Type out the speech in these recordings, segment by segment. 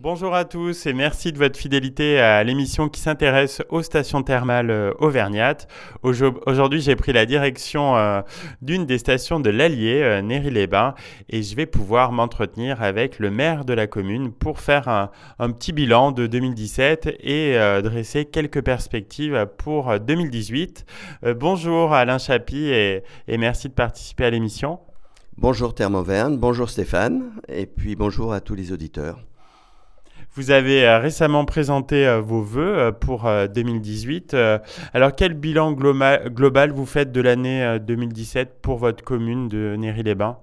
Bonjour à tous et merci de votre fidélité à l'émission qui s'intéresse aux stations thermales euh, auvergnates. Aujourd'hui, j'ai pris la direction euh, d'une des stations de l'Allier, euh, Néry-les-Bains, et je vais pouvoir m'entretenir avec le maire de la commune pour faire un, petit bilan de 2017 et dresser quelques perspectives pour 2018. bonjour Alain Chapi et, et merci de participer à l'émission. Bonjour Thermoverne, bonjour Stéphane, et puis bonjour à tous les auditeurs. Vous avez euh, récemment présenté euh, vos voeux euh, pour 2018. Alors, quel bilan global vous faites de l'année 2017 pour votre commune de Néry-les-Bains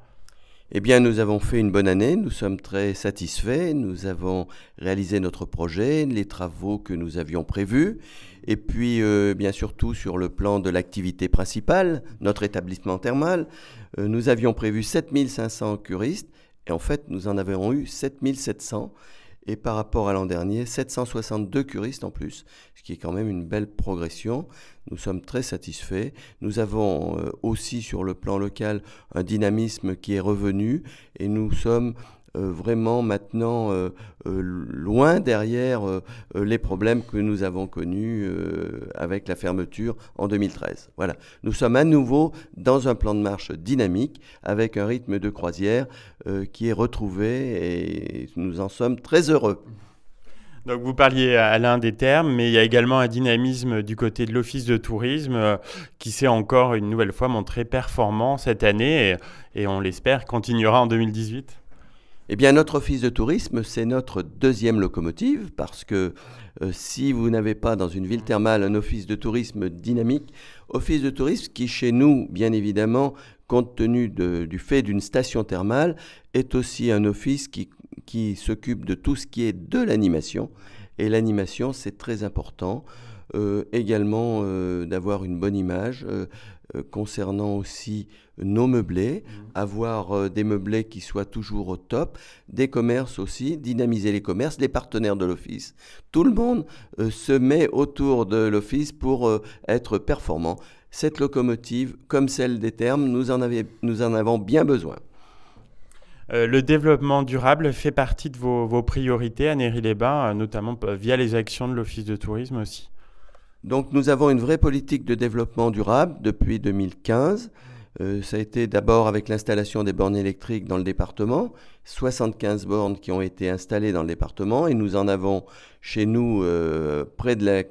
eh bien, nous avons fait une bonne année, nous sommes très satisfaits, nous avons réalisé notre projet, les travaux que nous avions prévus, et puis, bien surtout, sur le plan de l'activité principale, notre établissement thermal, nous avions prévu 7500 curistes, et en fait, nous en avons eu 7700 et par rapport à l'an dernier, 762 curistes en plus, ce qui est quand même une belle progression. Nous sommes très satisfaits. Nous avons euh, aussi sur le plan local un dynamisme qui est revenu et nous sommes vraiment maintenant euh, euh, loin derrière les problèmes que nous avons connus avec la fermeture en 2013. Voilà, nous sommes à nouveau dans un plan de marche dynamique avec un rythme de croisière qui est retrouvé et nous en sommes très heureux. Donc vous parliez à l'un des termes, mais il y a également un dynamisme du côté de l'Office de tourisme qui s'est encore une nouvelle fois montré performant cette année et on l'espère continuera en 2018. Eh bien, notre office de tourisme, c'est notre deuxième locomotive, parce que euh, si vous n'avez pas dans une ville thermale un office de tourisme dynamique, office de tourisme qui, chez nous, bien évidemment, compte tenu du fait d'une station thermale, est aussi un office qui, qui s'occupe de tout ce qui est de l'animation. Et l'animation, c'est très important. Euh, également euh, d'avoir une bonne image, concernant aussi nos meublés, mmh. avoir euh, des meublés qui soient toujours au top, des commerces aussi, dynamiser les commerces, les partenaires de l'office. Tout le monde euh, se met autour de l'office pour être performant. Cette locomotive, comme celle des termes, nous en, nous en avons bien besoin. le développement durable fait partie de vos, vos priorités à Néry-les-Bains, notamment via les actions de l'Office de tourisme aussi. Donc nous avons une vraie politique de développement durable depuis 2015. Euh, ça a été d'abord avec l'installation des bornes électriques dans le département, 75 bornes qui ont été installées dans le département et nous en avons chez nous euh, près, de la,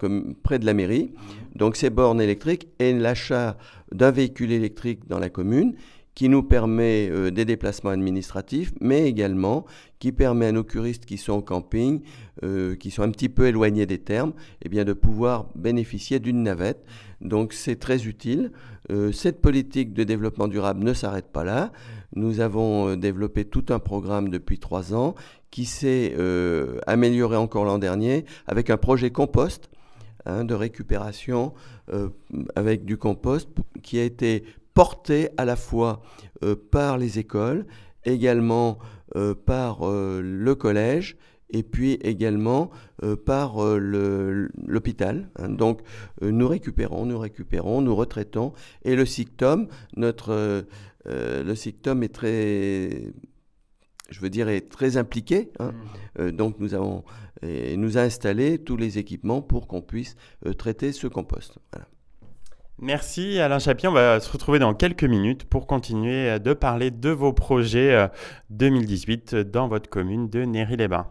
près de la mairie. Donc ces bornes électriques et l'achat d'un véhicule électrique dans la commune qui nous permet euh, des déplacements administratifs, mais également qui permet à nos curistes qui sont au camping, euh, qui sont un petit peu éloignés des termes, eh bien de pouvoir bénéficier d'une navette. Donc c'est très utile. Euh, cette politique de développement durable ne s'arrête pas là. Nous avons développé tout un programme depuis trois ans qui s'est amélioré encore l'an dernier avec un projet compost hein, de récupération avec du compost qui a été porté à la fois euh, par les écoles, également euh, par euh, le collège et puis également par l'hôpital. Hein. Donc nous récupérons, nous récupérons, nous retraitons et le SICTOM, notre le SICTOM est très je veux dire, est très impliqué. Hein. Mmh. donc, nous avons nous a installé tous les équipements pour qu'on puisse traiter ce compost. Voilà. Merci Alain Chapier. On va se retrouver dans quelques minutes pour continuer de parler de vos projets 2018 euh, dans votre commune de Néry-les-Bains.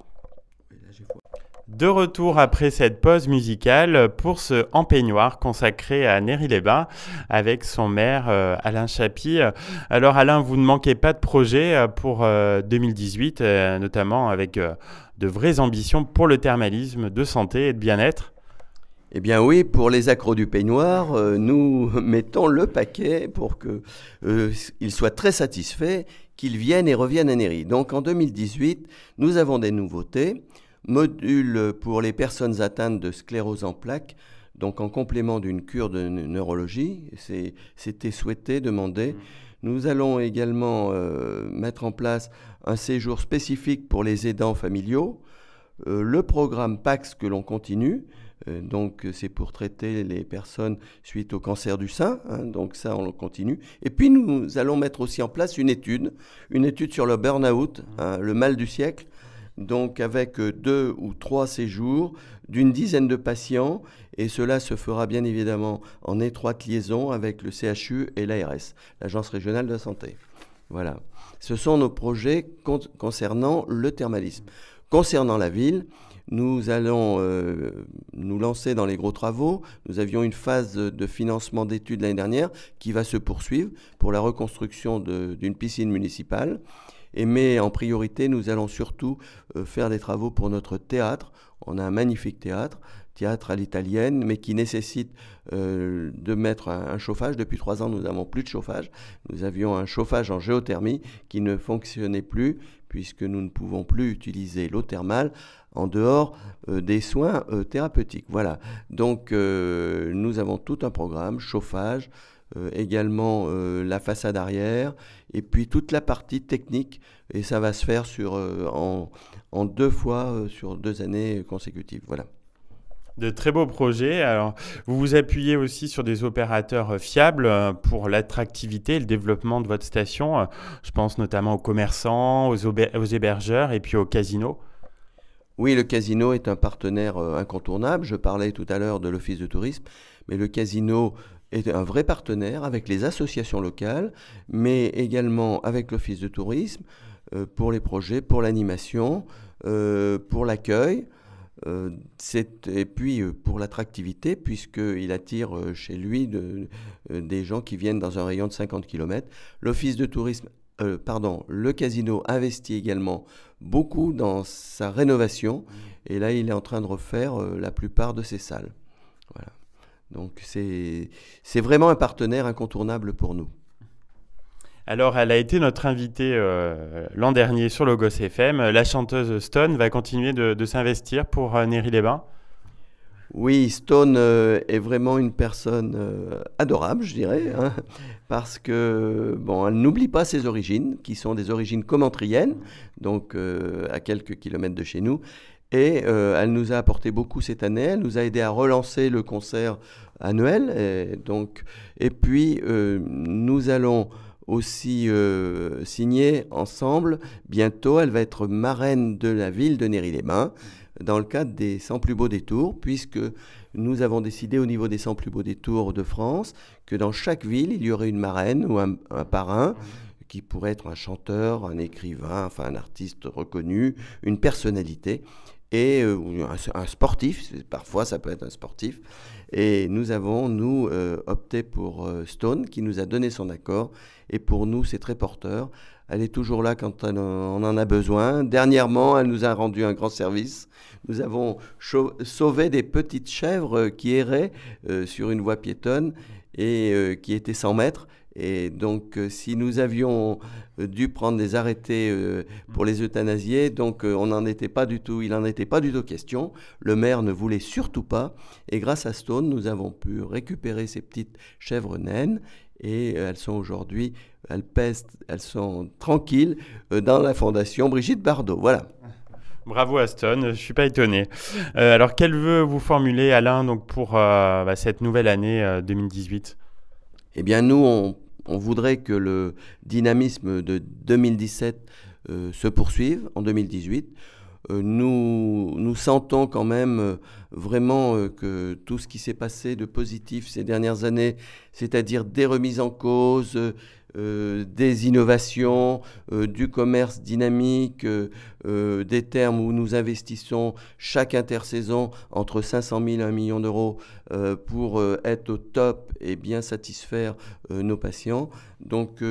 De retour après cette pause musicale pour ce empeignoir consacré à Néry-les-Bains avec son maire euh, Alain Chapi. Alors Alain, vous ne manquez pas de projets euh, pour 2018, notamment avec de vraies ambitions pour le thermalisme de santé et de bien-être. Eh bien oui, pour les accros du peignoir, euh, nous mettons le paquet pour qu'ils euh, soient très satisfaits, qu'ils viennent et reviennent à Néry. Donc en 2018, nous avons des nouveautés. Module pour les personnes atteintes de sclérose en plaques, donc en complément d'une cure de neurologie. C'était souhaité, demandé. Nous allons également euh, mettre en place un séjour spécifique pour les aidants familiaux. le programme PAX que l'on continue, donc c'est pour traiter les personnes suite au cancer du sein. Hein, donc ça, on continue. Et puis nous allons mettre aussi en place une étude, une étude sur le burn-out, hein, le mal du siècle. donc avec deux ou trois séjours d'une dizaine de patients, et cela se fera bien évidemment en étroite liaison avec le CHU et l'ARS, l'Agence régionale de la santé. Voilà. Ce sont nos projets concernant le thermalisme. Concernant la ville, nous allons euh, nous lancer dans les gros travaux. Nous avions une phase de financement d'études l'année dernière qui va se poursuivre pour la reconstruction d'une piscine municipale. Mais en priorité, nous allons surtout euh, faire des travaux pour notre théâtre. On a un magnifique théâtre, théâtre à l'italienne, mais qui nécessite euh, de mettre un, chauffage. Depuis trois ans, nous n'avons plus de chauffage. Nous avions un chauffage en géothermie qui ne fonctionnait plus puisque nous ne pouvons plus utiliser l'eau thermale en dehors euh, des soins euh, thérapeutiques. Voilà. Donc euh, nous avons tout un programme, chauffage, également la façade arrière, et puis toute la partie technique, et ça va se faire sur, en, deux fois sur deux années consécutives. Voilà. De très beaux projets. Alors, vous vous appuyez aussi sur des opérateurs fiables pour l'attractivité et le développement de votre station. Je pense notamment aux commerçants, aux, aux hébergeurs et puis aux casinos. Oui, le casino est un partenaire euh, incontournable. Je parlais tout à l'heure de l'Office de tourisme, mais le casino est un vrai partenaire avec les associations locales, mais également avec l'Office de tourisme euh, pour les projets, pour l'animation, euh, pour l'accueil. et puis pour l'attractivité, puisqu'il attire chez lui des gens qui viennent dans un rayon de 50 km. L'Office de tourisme euh, pardon, le casino investit également beaucoup dans sa rénovation et là il est en train de refaire euh, la plupart de ses salles. Voilà. Donc c'est vraiment un partenaire incontournable pour nous. Alors, elle a été notre invitée euh, l'an dernier sur Logos FM. La chanteuse Stone va continuer de, s'investir pour Néry-les-Bains. Oui, Stone est vraiment une personne adorable, je dirais. Hein parce que bon, elle n'oublie pas ses origines, qui sont des origines commentriennes, donc euh, à quelques kilomètres de chez nous. Et euh, elle nous a apporté beaucoup cette année. Elle nous a aidé à relancer le concert annuel. Et, donc, et puis, euh, nous allons aussi signer ensemble. Bientôt, elle va être marraine de la ville de Néry-les-Bains dans le cadre des 100 plus beaux détours, puisque nous avons décidé au niveau des 100 plus beaux détours de France que dans chaque ville, il y aurait une marraine ou un, parrain qui pourrait être un chanteur, un écrivain, enfin un artiste reconnu, une personnalité et euh, un, sportif, parfois ça peut être un sportif. Et nous avons, nous, euh, opté pour euh, Stone, qui nous a donné son accord. Et pour nous, c'est très porteur. Elle est toujours là quand on en a besoin. Dernièrement, elle nous a rendu un grand service. Nous avons sauvé des petites chèvres qui erraient sur une voie piétonne et qui étaient 100 mètres. Et donc, euh, si nous avions euh, dû prendre des arrêtés euh, pour les euthanasier, donc on n'en était pas du tout, il n'en était pas du tout question. Le maire ne voulait surtout pas. Et grâce à Stone, nous avons pu récupérer ces petites chèvres naines et elles sont aujourd'hui, elles pèsent, elles sont tranquilles dans la fondation Brigitte Bardot. Voilà. Bravo Aston, je suis pas étonné. alors, quel vœu vous formulez, Alain, donc pour bah, cette nouvelle année 2018 Eh bien, nous, on on voudrait que le dynamisme de 2017 euh, se poursuive en 2018. Euh, nous, nous sentons quand même euh, vraiment que tout ce qui s'est passé de positif ces dernières années, c'est-à-dire des remises en cause, euh, des innovations, euh, du commerce dynamique, euh, des termes où nous investissons chaque intersaison entre 500 000 et 1 million d'euros pour être au top et bien satisfaire nos patients. Donc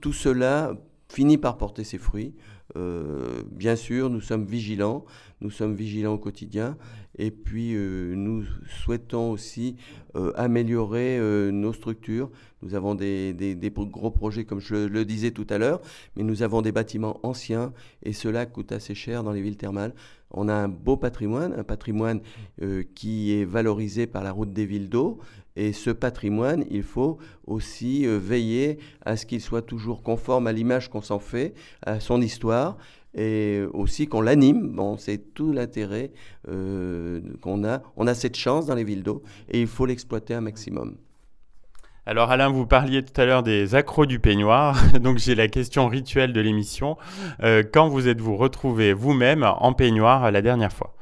tout cela finit par porter ses fruits. Bien sûr, nous sommes vigilants, nous sommes vigilants au quotidien et puis euh, nous souhaitons aussi euh, améliorer euh, nos structures. Nous avons des, gros projets, comme je le disais tout à l'heure, mais nous avons des bâtiments anciens et cela coûte assez cher dans les villes thermales. On a un beau patrimoine, un patrimoine qui est valorisé par la route des villes d'eau. Et ce patrimoine, il faut aussi veiller à ce qu'il soit toujours conforme à l'image qu'on s'en fait, à son histoire et aussi qu'on l'anime. Bon, c'est tout l'intérêt euh, qu'on a. On a cette chance dans les villes d'eau et il faut l'exploiter un maximum. Alors Alain, vous parliez tout à l'heure des accros du peignoir, donc j'ai la question rituelle de l'émission. Euh, quand vous êtes-vous retrouvé vous-même en peignoir la dernière fois?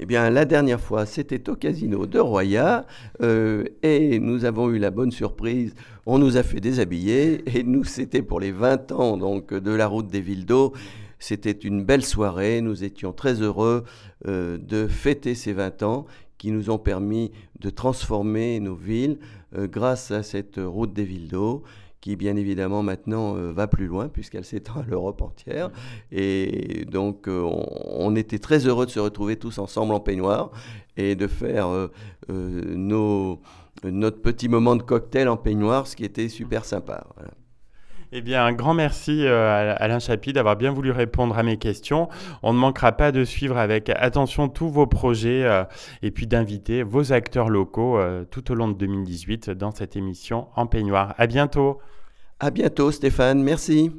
Eh bien, la dernière fois, c'était au casino de Roya euh, et nous avons eu la bonne surprise. On nous a fait déshabiller et nous, c'était pour les 20 ans donc de la route des villes d'eau. C'était une belle soirée. Nous étions très heureux euh, de fêter ces 20 ans qui nous ont permis de transformer nos villes euh, grâce à cette route des villes d'eau qui bien évidemment maintenant euh, va plus loin puisqu'elle s'étend à l'Europe entière. Et donc euh, on, était très heureux de se retrouver tous ensemble en peignoir et de faire nos, notre petit moment de cocktail en peignoir, ce qui était super sympa. Eh bien, un grand merci euh, Alain Chapi d'avoir bien voulu répondre à mes questions. On ne manquera pas de suivre avec attention tous vos projets euh, et puis d'inviter vos acteurs locaux euh, tout au long de 2018 dans cette émission en peignoir. À bientôt. À bientôt Stéphane, merci.